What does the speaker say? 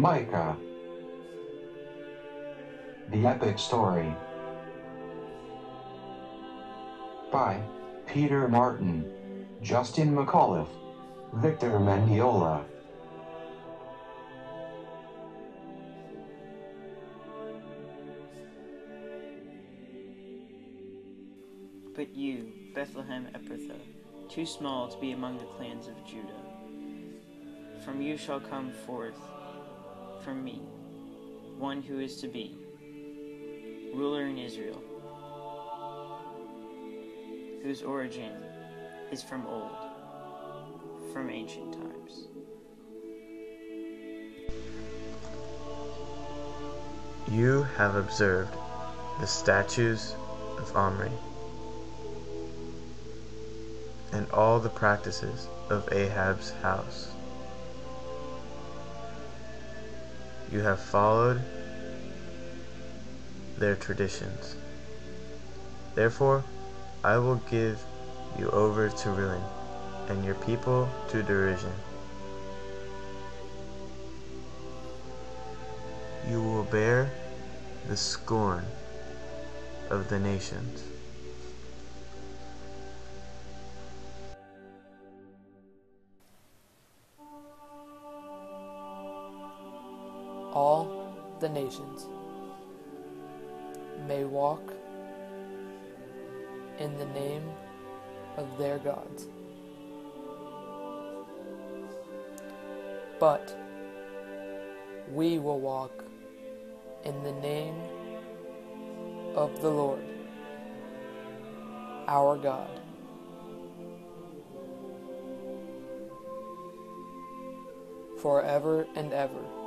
Micah. The Epic Story by Peter Martin, Justin McAuliffe, Victor Mendiola. But you, Bethlehem Ephrathah, too small to be among the clans of Judah. From you shall come forth, from me, one who is to be, ruler in Israel, whose origin is from old, from ancient times. You have observed the statues of Omri and all the practices of Ahab's house. You have followed their traditions. Therefore, I will give you over to ruin, and your people to derision. You will bear the scorn of the nations. All the nations may walk in the name of their gods. But we will walk in the name of the Lord, our God. Forever and ever.